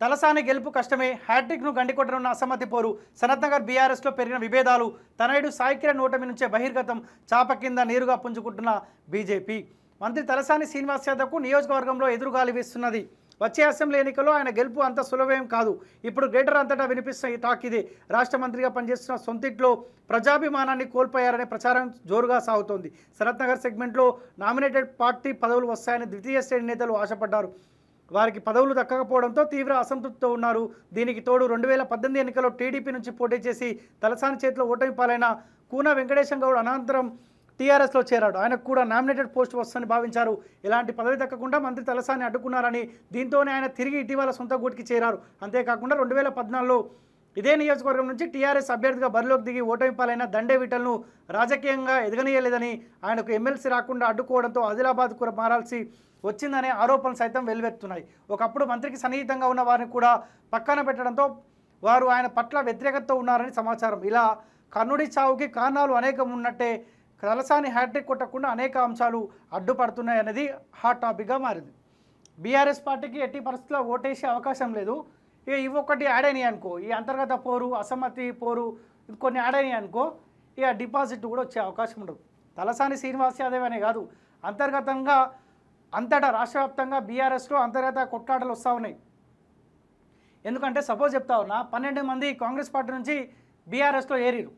తలసాని గెలుపు కష్టమే. హ్యాట్రిక్ను గండికొట్టనున్న అసమ్మతి పోరు. సనత్నగర్ బీఆర్ఎస్లో పెరిగిన విభేదాలు. తనయుడు సాయికిరణ్ ఓటమి నుంచే బహిర్గతం. చాప కింద నీరుగా పుంజుకుంటున్న బీజేపీ. మంత్రి తలసాని శ్రీనివాస్ యాదవ్కు నియోజకవర్గంలో ఎదురుగాలి వేస్తున్నది. వచ్చే అసెంబ్లీ ఎన్నికల్లో ఆయన గెలుపు అంత సులభం కాదు. ఇప్పుడు గ్రేటర్ అంతటా వినిపిస్తున్న ఈ టాక్ ఇదే. రాష్ట్ర మంత్రిగా పనిచేస్తున్న సొంతిట్లో ప్రజాభిమానాన్ని కోల్పోయారనే ప్రచారం జోరుగా సాగుతోంది. సనత్ నగర్ సెగ్మెంట్లో నామినేటెడ్ పార్టీ పదవులు వస్తాయని ద్వితీయ శ్రేణి నేతలు ఆశపడ్డారు. వారికి పదవులు దక్కకపోవడంతో తీవ్ర అసంతృప్తితో ఉన్నారు. దీనికి తోడు రెండు వేల పద్దెనిమిది ఎన్నికల్లో టీడీపీ నుంచి పోటీ చేసి తలసాని చేతిలో ఓటమి పాలైన కూన వెంకటేశం గౌడ్ అనంతరం టీఆర్ఎస్లో చేరాడు. ఆయనకు కూడా నామినేటెడ్ పోస్ట్ వస్తుందని భావించారు. ఇలాంటి పదవి దక్కకుండా మంత్రి తలసాని అడ్డుకున్నారని దీంతోనే ఆయన తిరిగి ఇటీవల సొంత గూటికి చేరారు. అంతేకాకుండా రెండు వేల పద్నాలుగులో ఇదే నియోజకవర్గం నుంచి టీఆర్ఎస్ అభ్యర్థిగా బరిలోకి దిగి ఓటమి పాలైన దండే విటల్ను రాజకీయంగా ఎదగనీయలేదని ఆయనకు ఎమ్మెల్సీ రాకుండా అడ్డుకోవడంతో ఆదిలాబాద్కు మారాల్సి వచ్చిందనే ఆరోపణలు సైతం వెల్లువెత్తున్నాయి ఒకప్పుడు మంత్రికి సన్నిహితంగా ఉన్న వారిని కూడా పక్కన పెట్టడంతో వారు ఆయన పట్ల వ్యతిరేకతతో ఉన్నారని సమాచారం. ఇలా కర్ణుడి చావుకి కారణాలు అనేకం ఉన్నట్టే తలసాని హ్యాట్రిక్ కొట్టకుండా అనేక అంశాలు అడ్డుపడుతున్నాయనేది హాట్ టాపిక్గా మారింది. బీఆర్ఎస్ పార్టీకి ఎట్టి పరిస్థితుల్లో ఓటేసే అవకాశం లేదు. ఇక ఇవి ఒకటి అనుకో. ఈ అంతర్గత పోరు అసమ్మతి పోరు ఇది కొన్ని ఆడని అనుకో ఇక డిపాజిట్ కూడా వచ్చే అవకాశం ఉండదు. తలసాని శ్రీనివాస్ యాదవ్ అనే కాదు. అంతర్గతంగా అంతటా రాష్ట్ర వ్యాప్తంగా బీఆర్ఎస్లో అంతర్గత కొట్లాటలు వస్తూ ఉన్నాయి. ఎందుకంటే సపోజ్ చెప్తా ఉన్నా పన్నెండు మంది కాంగ్రెస్ పార్టీ నుంచి బీఆర్ఎస్లో ఏరిరు.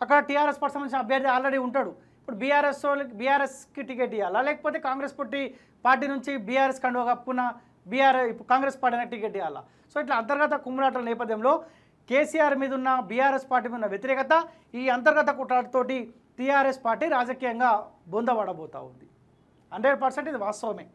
అక్కడ టీఆర్ఎస్ పార్టీ సంబంధించిన అభ్యర్థి ఆల్రెడీ ఉంటాడు. ఇప్పుడు బీఆర్ఎస్ బీఆర్ఎస్కి టికెట్ ఇవ్వాలా లేకపోతే కాంగ్రెస్ పార్టీ పార్టీ నుంచి బీఆర్ఎస్ కండువ కప్పుకున్న బీఆర్ ఇప్పుడు కాంగ్రెస్ పార్టీ అనేది టికెట్ ఇవ్వాలా? సో ఇట్లా అంతర్గత కుమ్ములాటల నేపథ్యంలో కేసీఆర్ మీద ఉన్న బీఆర్ఎస్ పార్టీ మీద ఉన్న వ్యతిరేకత ఈ అంతర్గత కుట్రాటతోటి టీఆర్ఎస్ పార్టీ రాజకీయంగా బొందబడబోతూ ఉంది. హండ్రెడ్ పర్సెంట్ ఇది వాస్తవమే.